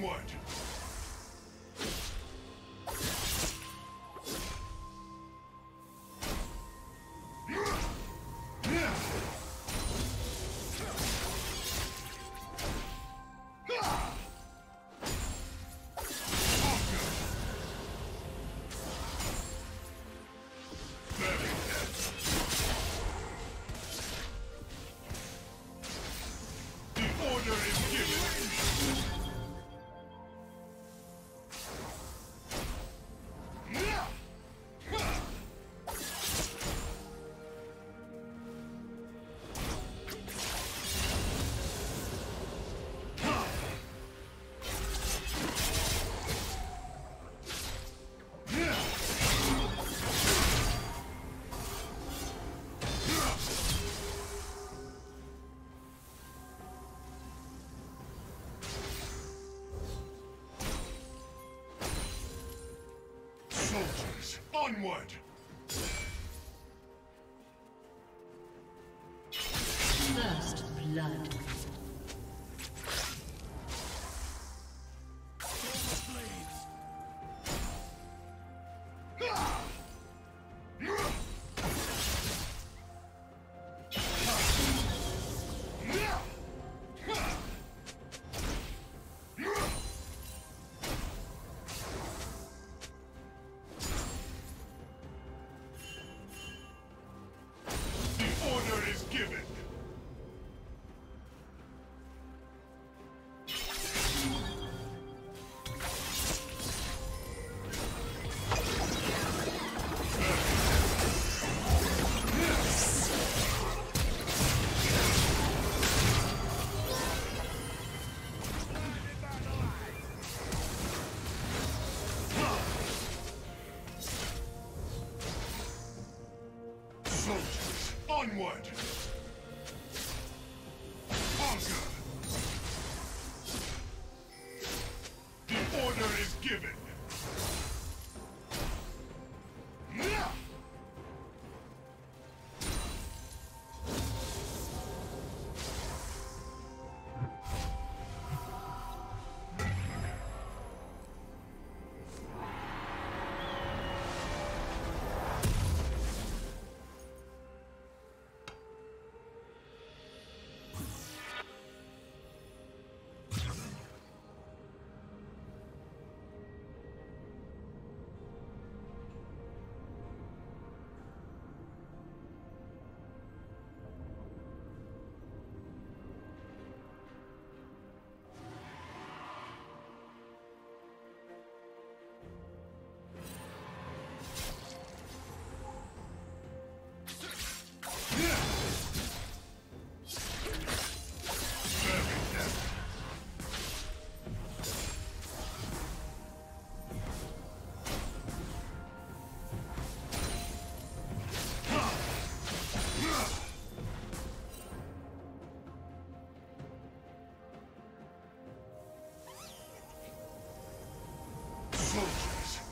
what? Soldiers, onward! First blood. Legendary.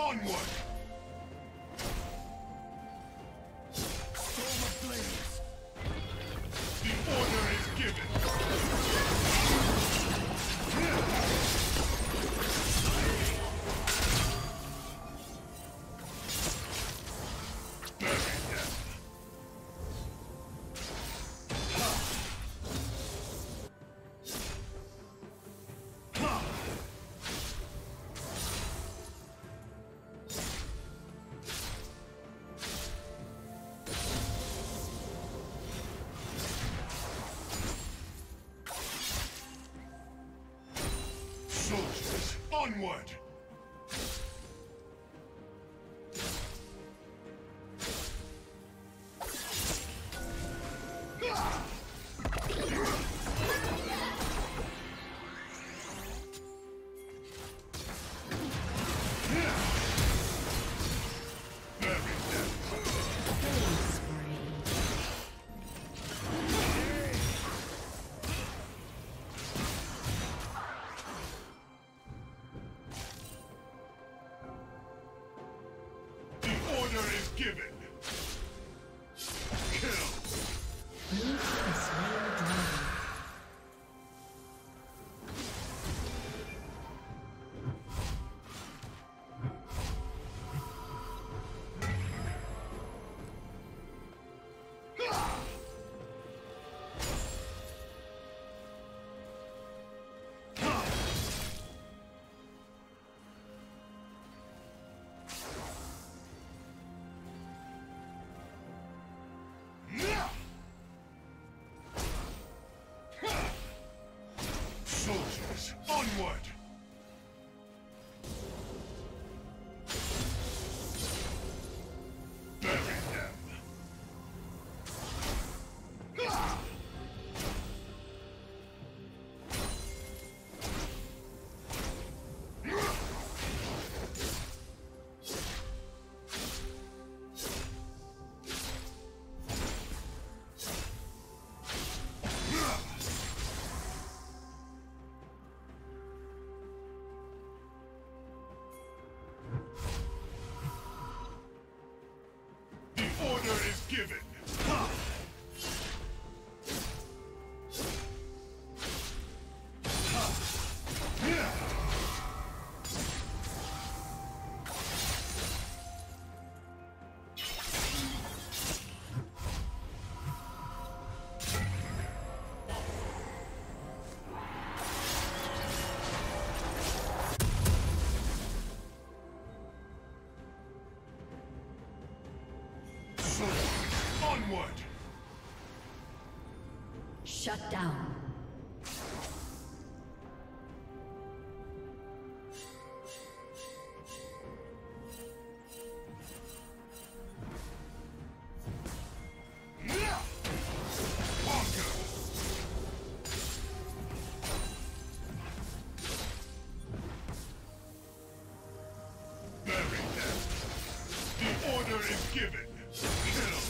Onward! Onward! Give it! of it. Shut down. The order is given. Kill.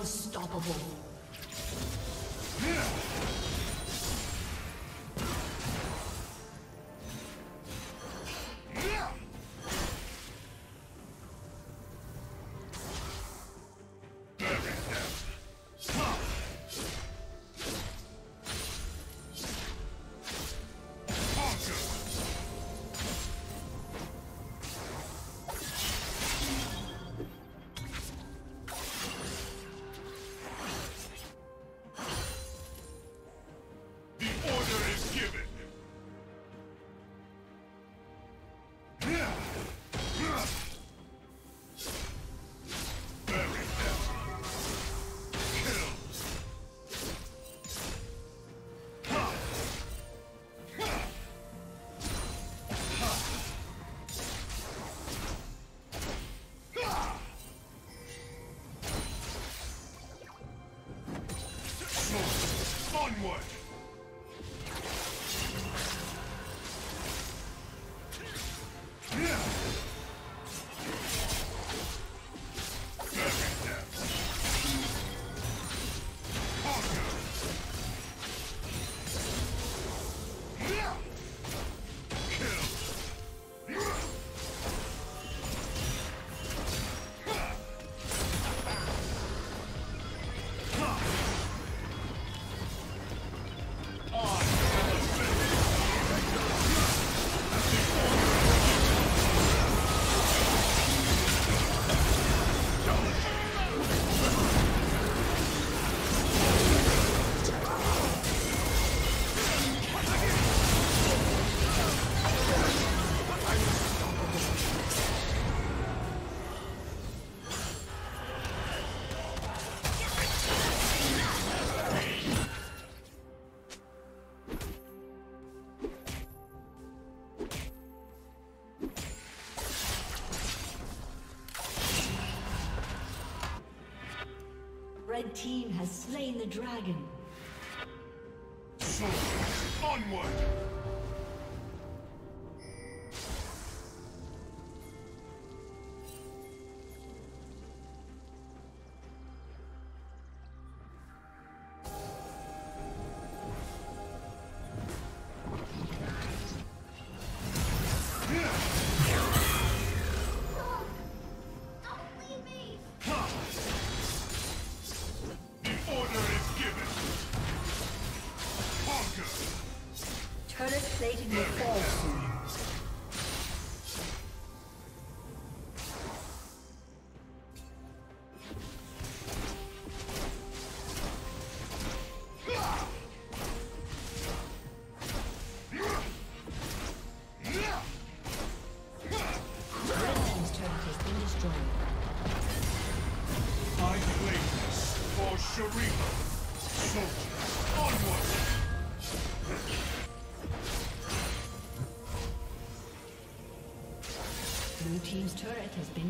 Unstoppable. now. team has slain the dragon. Onward! Will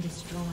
fall soon.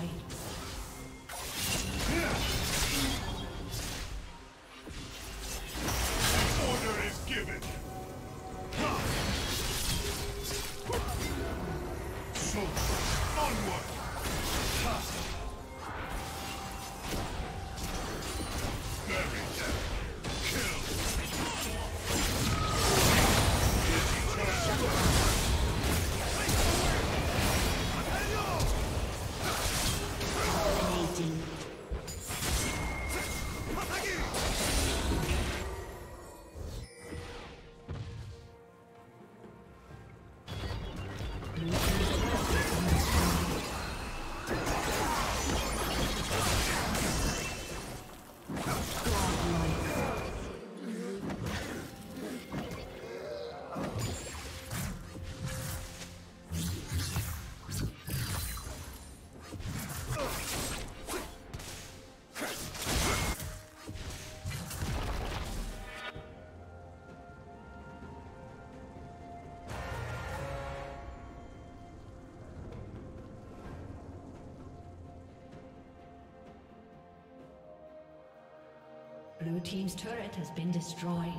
Blue Team's turret has been destroyed.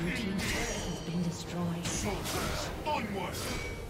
Blue Team's turret has been destroyed. Soldiers, onward!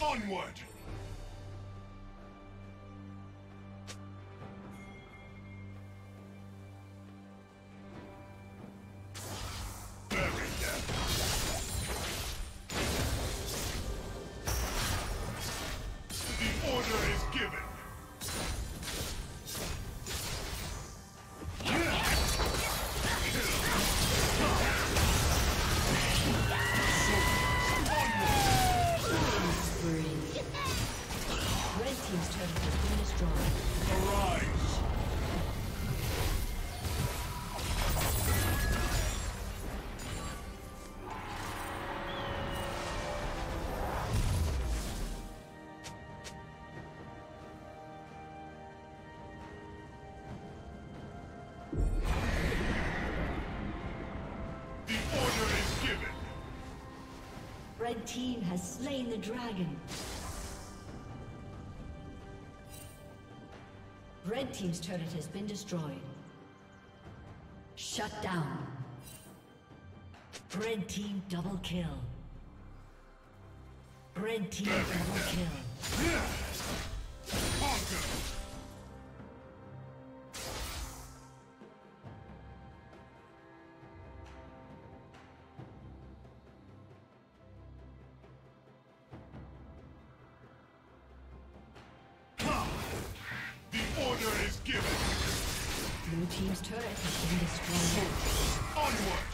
Onward! Red team has slain the dragon. Red team's turret has been destroyed. Shut down. Red team double kill. Red team double kill. turret has been destroyed. Onward!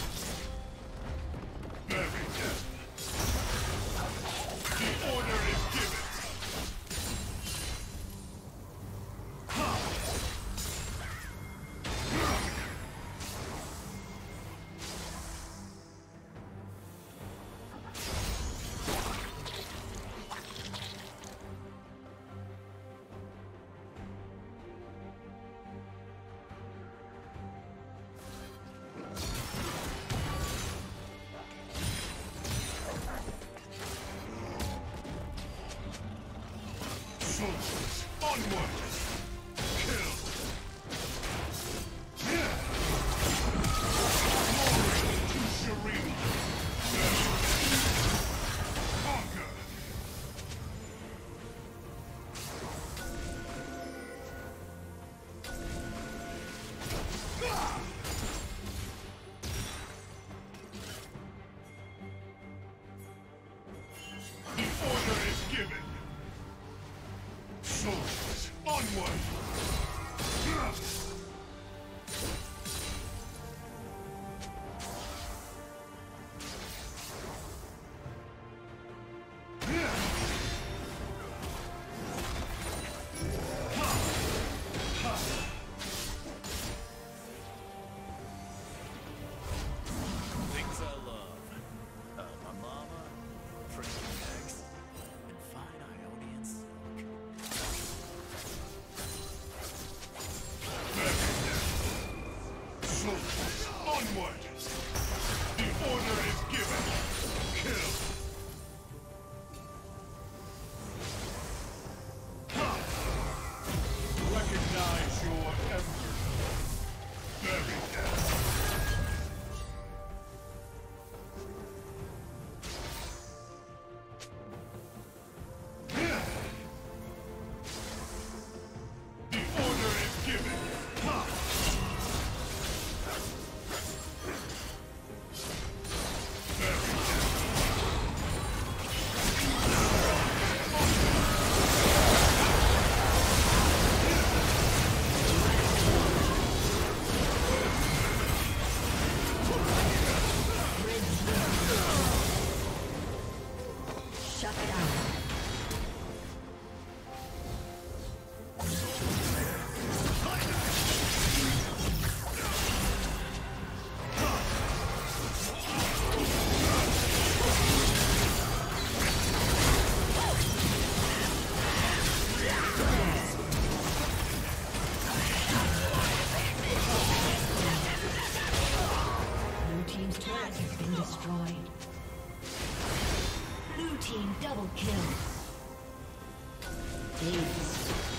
Ace.